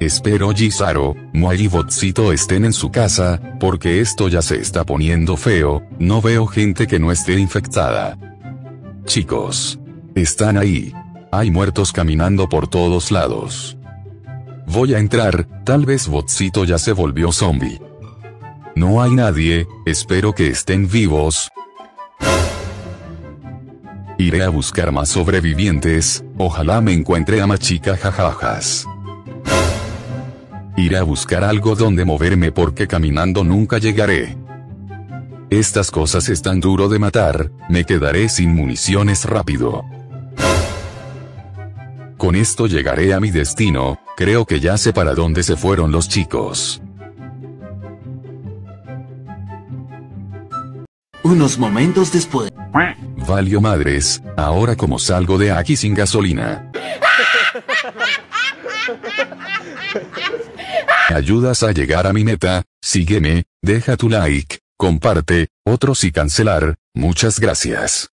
Espero Gisaro, Moai y Botsito estén en su casa, porque esto ya se está poniendo feo, no veo gente que no esté infectada. Chicos. Están ahí. Hay muertos caminando por todos lados. Voy a entrar, tal vez Botsito ya se volvió zombie. No hay nadie, espero que estén vivos. Iré a buscar más sobrevivientes, ojalá me encuentre a Machica jajajas. Iré a buscar algo donde moverme porque caminando nunca llegaré. Estas cosas están duro de matar, me quedaré sin municiones rápido. Con esto llegaré a mi destino, creo que ya sé para dónde se fueron los chicos. Unos momentos después. Valio madres, ahora como salgo de aquí sin gasolina. ¿Me ayudas a llegar a mi meta? Sígueme, deja tu like, comparte, otros y cancelar, muchas gracias.